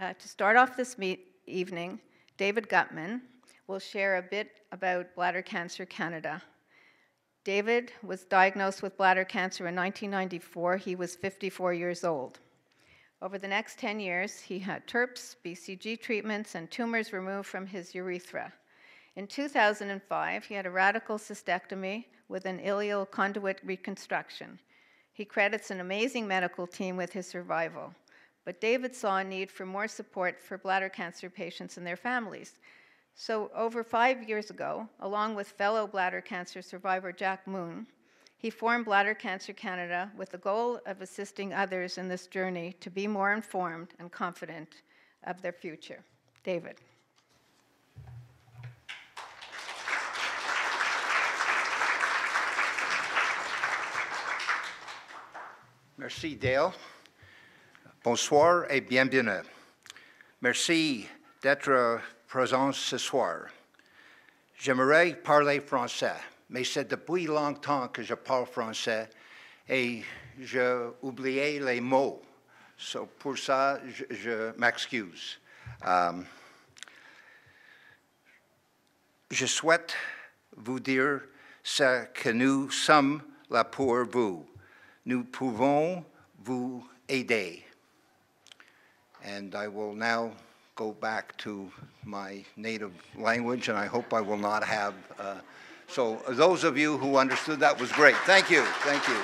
Uh, to start off this evening, David Guttman will share a bit about Bladder Cancer Canada. David was diagnosed with bladder cancer in 1994. He was 54 years old. Over the next 10 years, he had TURPs, BCG treatments, and tumors removed from his urethra. In 2005, he had a radical cystectomy with an ileal conduit reconstruction. He credits an amazing medical team with his survival. But David saw a need for more support for bladder cancer patients and their families. So, over five years ago, along with fellow bladder cancer survivor Jack Moon, he formed Bladder Cancer Canada with the goal of assisting others in this journey to be more informed and confident of their future. David. Merci Dale. Bonsoir et bienvenue. Merci d'être présent ce soir. J'aimerais parler français, mais c'est depuis longtemps que je parle français et j'ai oublié les mots. Pour ça, je, je m'excuse. Um, je souhaite vous dire ce que nous sommes là pour vous. Nous pouvons vous aider. And I will now go back to my native language, and I hope I will not have. Uh, so, those of you who understood that was great. Thank you. Thank you.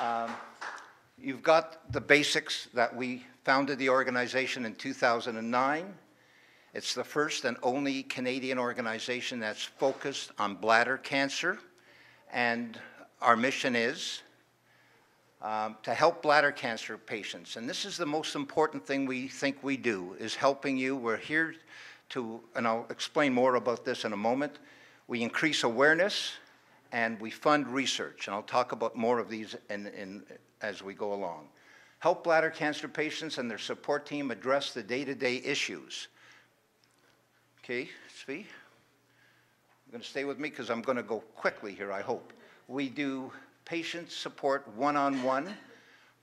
um, you've got the basics that we founded the organization in 2009. It's the first and only Canadian organization that's focused on bladder cancer. And our mission is um, to help bladder cancer patients. And this is the most important thing we think we do, is helping you. We're here to, and I'll explain more about this in a moment. We increase awareness and we fund research. And I'll talk about more of these in, in, as we go along. Help bladder cancer patients and their support team address the day-to-day issues. Okay, Svi? You're going to stay with me because I'm going to go quickly here, I hope. We do patient support one-on-one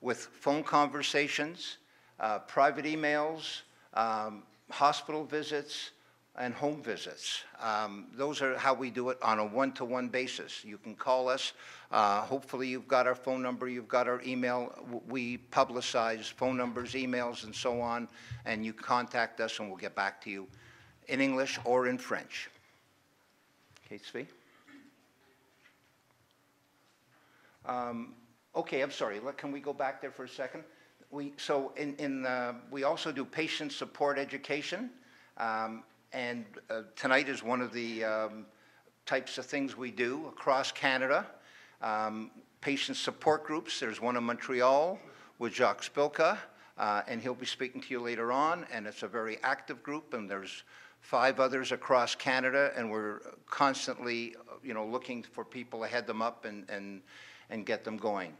with phone conversations, uh, private emails, um, hospital visits, and home visits. Um, those are how we do it on a one-to-one basis. You can call us. Uh, hopefully you've got our phone number, you've got our email. We publicize phone numbers, emails, and so on, and you contact us and we'll get back to you in English or in French. Okay, Svi? Um, okay, I'm sorry. Can we go back there for a second? We, so in, in we also do patient support education. Um, and uh, tonight is one of the um, types of things we do across Canada. Um, patient support groups. There's one in Montreal with Jacques Spilka, uh, and he'll be speaking to you later on. And it's a very active group, and there's five others across Canada, and we're constantly, you know, looking for people to head them up and, and and get them going.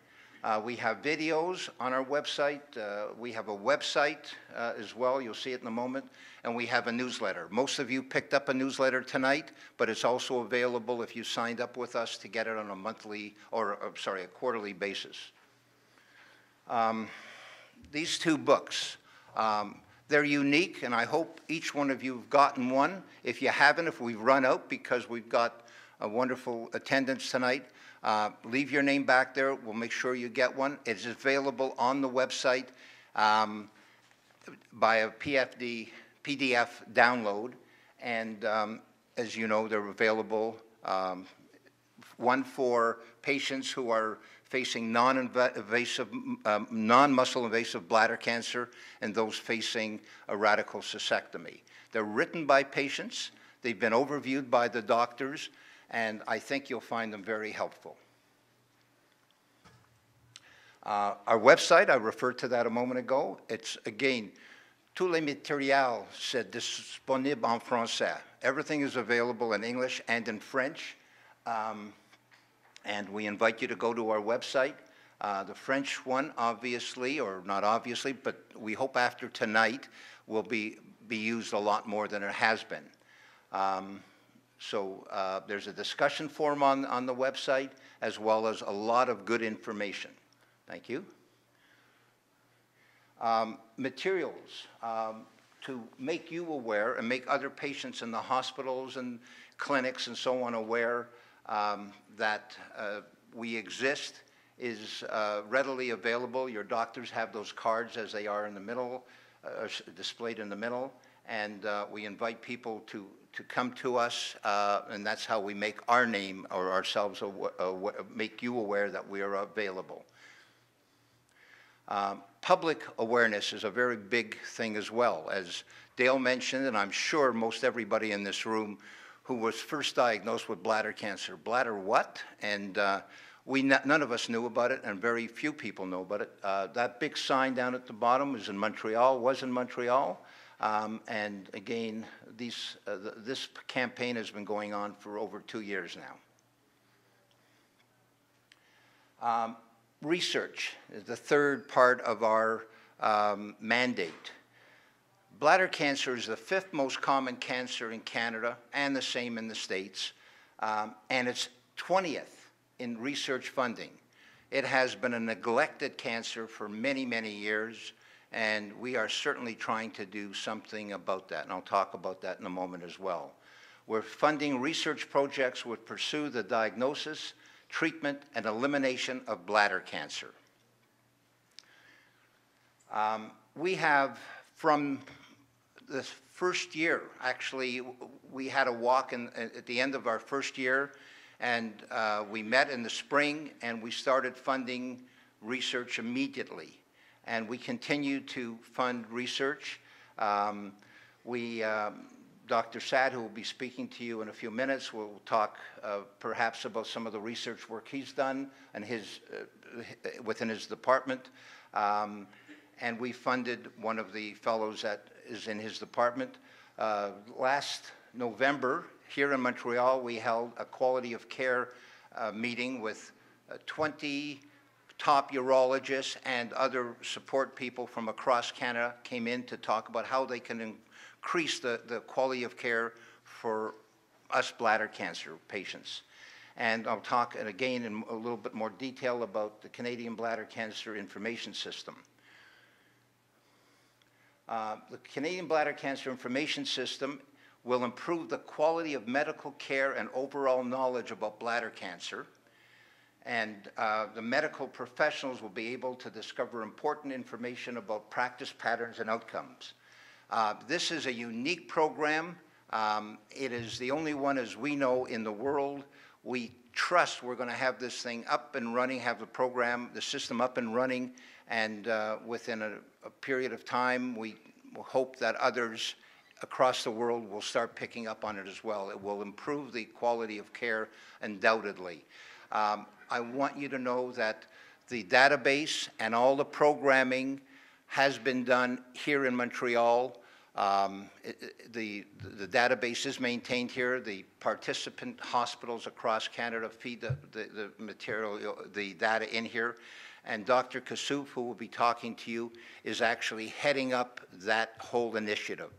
Uh, we have videos on our website. Uh, we have a website uh, as well. You'll see it in a moment. And we have a newsletter. Most of you picked up a newsletter tonight, but it's also available if you signed up with us to get it on a monthly, or uh, sorry, a quarterly basis. Um, these two books, um, they're unique, and I hope each one of you have gotten one. If you haven't, if we've run out because we've got a wonderful attendance tonight, uh, leave your name back there. We'll make sure you get one. It's available on the website um, by a PFD, PDF download. And um, as you know, they're available, um, one for patients who are facing non-invasive, um, non-muscle invasive bladder cancer and those facing a radical cystectomy. They're written by patients. They've been overviewed by the doctors and I think you'll find them very helpful. Uh, our website, I referred to that a moment ago. It's, again, tous les matériels c'est disponible en français. Everything is available in English and in French. Um, and we invite you to go to our website. Uh, the French one, obviously, or not obviously, but we hope after tonight will be, be used a lot more than it has been. Um, so uh, there's a discussion forum on, on the website, as well as a lot of good information. Thank you. um, materials um, to make you aware and make other patients in the hospitals and clinics and so on aware um, that uh, we exist is uh, readily available. Your doctors have those cards as they are in the middle, uh, displayed in the middle, and uh, we invite people to, to come to us, uh, and that's how we make our name or ourselves, make you aware that we are available. Um, public awareness is a very big thing as well. As Dale mentioned, and I'm sure most everybody in this room who was first diagnosed with bladder cancer. Bladder what? And uh, we none of us knew about it, and very few people know about it. Uh, that big sign down at the bottom is in Montreal, was in Montreal. Um, and again, these, uh, th this campaign has been going on for over two years now. Um, research is the third part of our um, mandate. Bladder cancer is the fifth most common cancer in Canada and the same in the States, um, and it's 20th in research funding. It has been a neglected cancer for many, many years, and we are certainly trying to do something about that, and I'll talk about that in a moment as well. We're funding research projects which pursue the diagnosis, treatment, and elimination of bladder cancer. Um, we have, from the first year, actually, we had a walk in, at the end of our first year, and uh, we met in the spring, and we started funding research immediately. And we continue to fund research. Um, we, um, Dr. Saad, who will be speaking to you in a few minutes, will talk uh, perhaps about some of the research work he's done and his, uh, within his department. Um, and we funded one of the fellows that is in his department. Uh, last November, here in Montreal, we held a quality of care uh, meeting with uh, 20 top urologists and other support people from across Canada came in to talk about how they can increase the, the quality of care for us bladder cancer patients. And I'll talk again in a little bit more detail about the Canadian Bladder Cancer Information System. Uh, the Canadian Bladder Cancer Information System will improve the quality of medical care and overall knowledge about bladder cancer. And uh, the medical professionals will be able to discover important information about practice patterns and outcomes. Uh, this is a unique program. Um, it is the only one, as we know, in the world. We trust we're going to have this thing up and running, have the program, the system up and running, and uh, within a, a, period of time, we hope that others across the world will start picking up on it as well. It will improve the quality of care undoubtedly. Um, I want you to know that the database and all the programming has been done here in Montreal. Um, it, the, the database is maintained here. The participant hospitals across Canada feed the, the, the material, the data in here. And Dr. Kassouf, who will be talking to you, is actually heading up that whole initiative.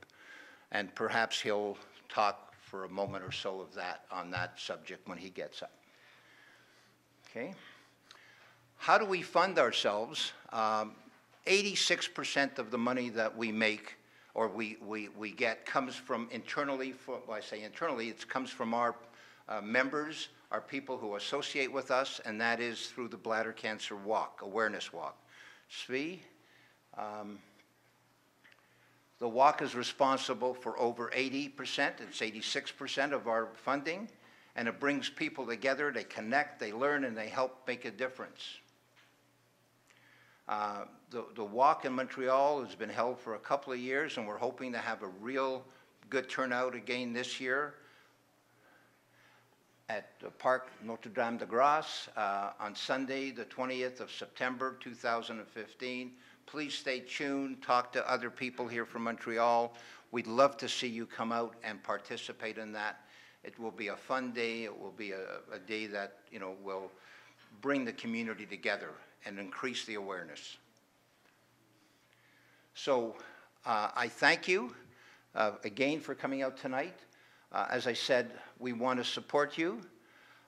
And perhaps he'll talk for a moment or so of that on that subject when he gets up. Okay? How do we fund ourselves? 86% um, of the money that we make or we, we, we get comes from internally, for, well, I say internally, it comes from our uh, members our people who associate with us, and that is through the Bladder Cancer Walk, Awareness Walk. Svi, um, the walk is responsible for over 80%, it's 86% of our funding, and it brings people together, they connect, they learn, and they help make a difference. Uh, the, the walk in Montreal has been held for a couple of years, and we're hoping to have a real good turnout again this year at the Parc Notre Dame de Grâce uh, on Sunday, the 20th of September 2015. Please stay tuned, talk to other people here from Montreal. We'd love to see you come out and participate in that. It will be a fun day. It will be a, a day that you know will bring the community together and increase the awareness. So uh, I thank you uh, again for coming out tonight. Uh, as I said, we want to support you,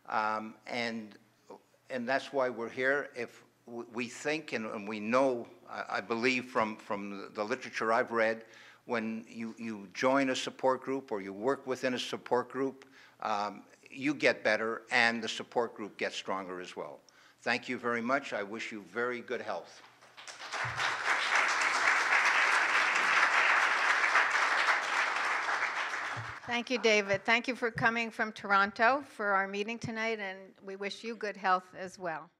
um, and, and that's why we're here. If we think and and we know, I- I believe from, from the- the literature I've read, when you, you join a support group or you work within a support group, um, you get better and the support group gets stronger as well. Thank you very much. I wish you very good health. Thank you, David. Thank you for coming from Toronto for our meeting tonight, and we wish you good health as well.